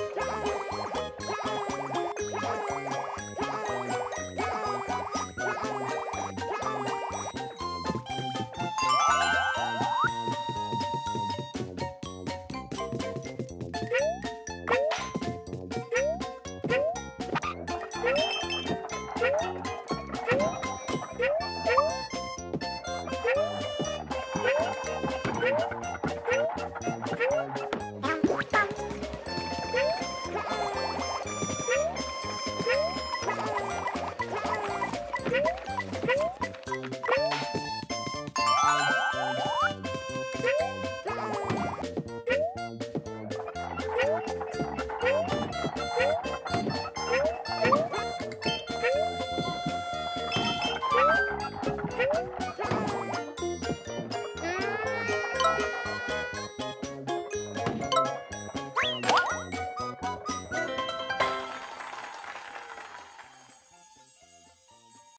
Yeah.